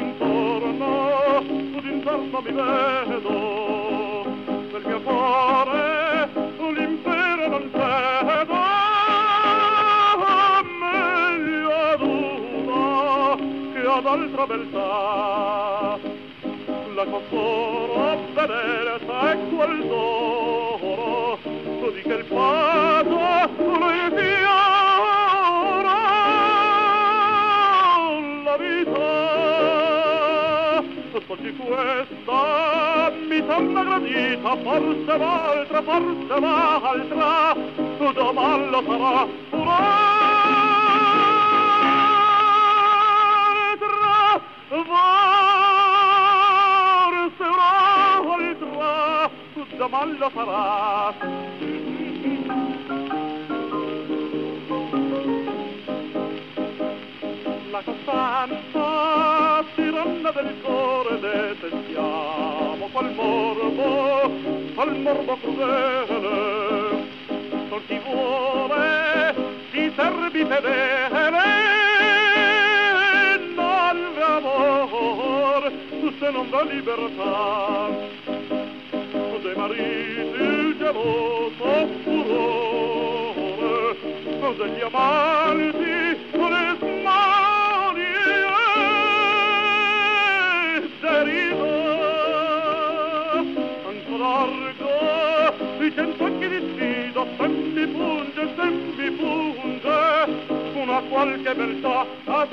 Intorno, tu intorno mi vedo, nel mio cuore l'impero non cedo, ah, meglio ad una che ad altra beltà. La costoro bellezza è quel d'oro, di che il pane Oggi questa mi sembra gradita, forse l'altra, forse l'altra, domani lo sarà un'altra. Forse un'altra, domani lo sarà. La costanza tiranna del cuore detestiamo qual morbo, qual morbo crudele. Sol chi vuole si servi fedele, non amor se non va libertà. Dei mariti il geloso furore, degli amanti largo, i cento occhi di sfida, se mi punge, se mi punge, una qualche beltà a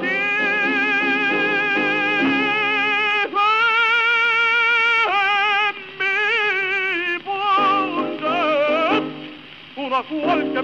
una qualche